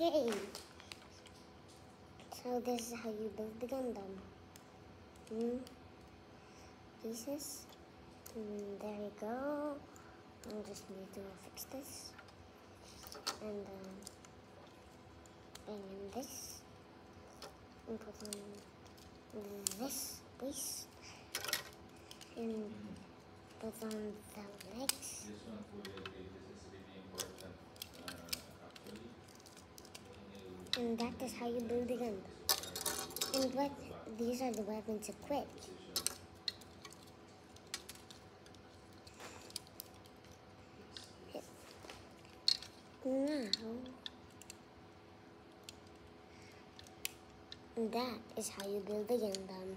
Okay. So this is how you build the Gundam. Hmm. Pieces. Mm, there you go. I just need to fix this. And um, bring in this. And put on this piece. And put on the legs. And that is how you build a gun. And what these are the weapons equipped. Now that is how you build a Gundam.